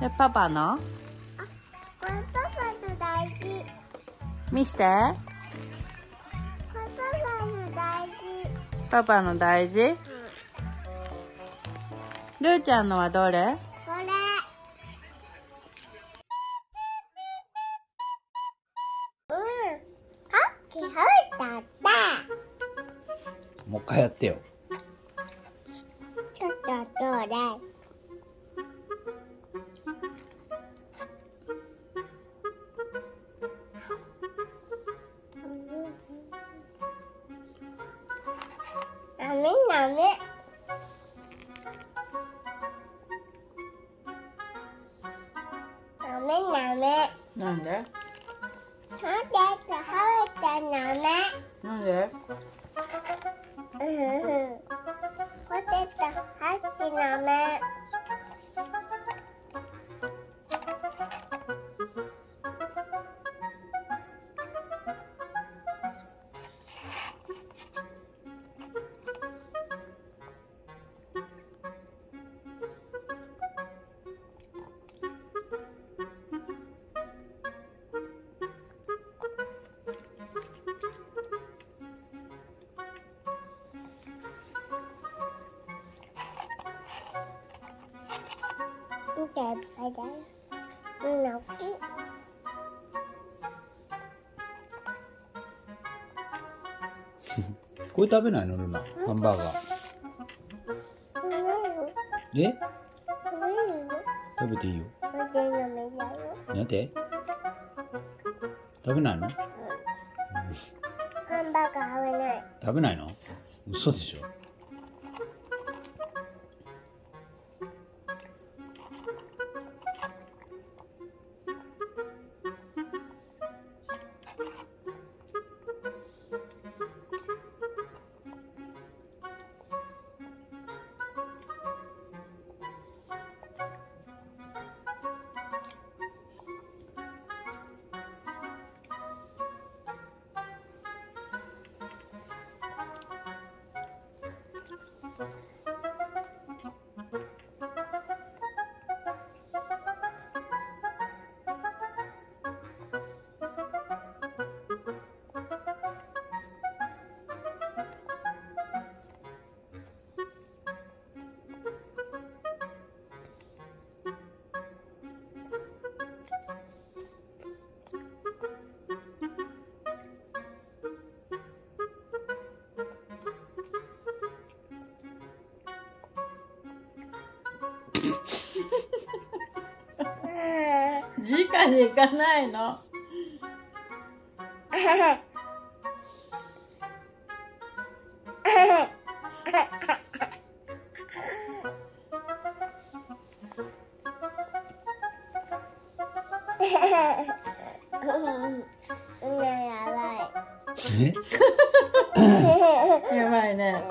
でパパの？これパパの大事。見して。これパパの大事。パパの大事？うん。ルーちゃんのはどれ？これ。うん。さっき食べたった。もう一回やってよ。ちょっとどれめなめ。なめなめ。なんで？なんで、食べてなめ。なんで？ポテト、はっちなめ。これ食べないの？ルナハンバーガー。うんえ？うん食べていいよ。なんて？食べないの？ハンバーガー食べない。食べないの？嘘でしょ直に行かないの。うんやばえ？やばいね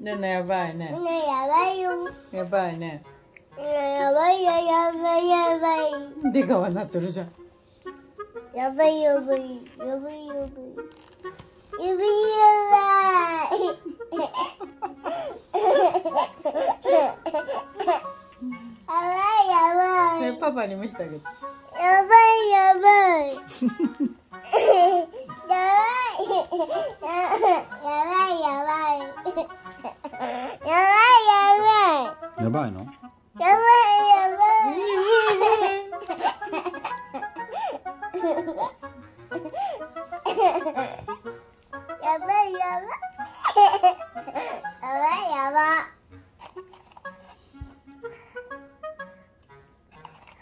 ねねやばいね。ねやばいよ。やばいね。やばいよやばいやばい。でか川なっとるじゃん。やばいやばいやばいやばい。やばいやばい。やばいやばい。ねパパに見せてあげて。やばい。やばい。やばい。ばいの？やばいやばい。やばいやばい。やばいやばい。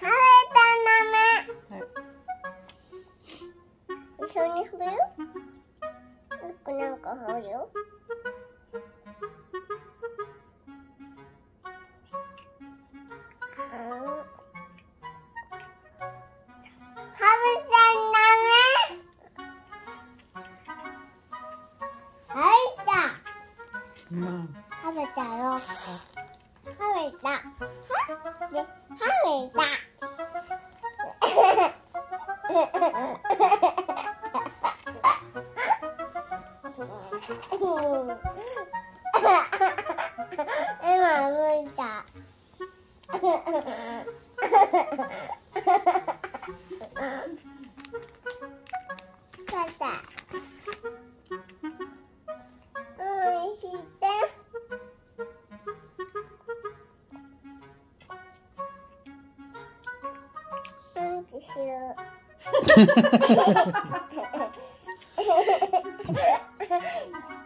食べたなめはい一緒に振るよ僕なんか振るようん食べたよ。食べた。はで食べた今むいた。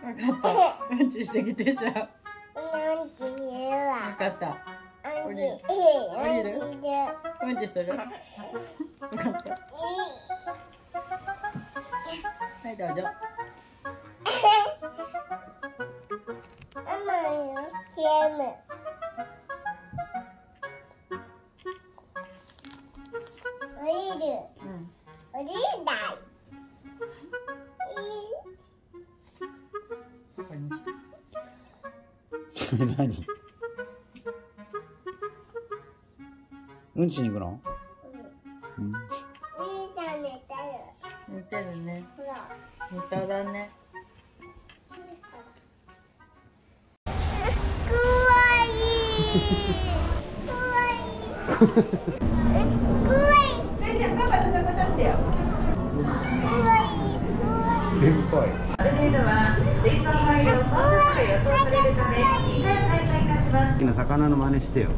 分かったうん。ちしてきてじゃあうん。ちするわ分。かったうん。ち、うん。ちする。うん。ちする分かったはいどうぞママのゲーム。降りる。うん降りない。わかりました何うんちに行くのうんお兄ちゃん寝てる。似てるねほら。似ただねかわいい。かわいい。え、かわいい。じゃあパパとそこ立ってよかわいい。かわいい。先輩アルメイドは水槽が予想されるため2回開催いたします好きな魚の真似してよ。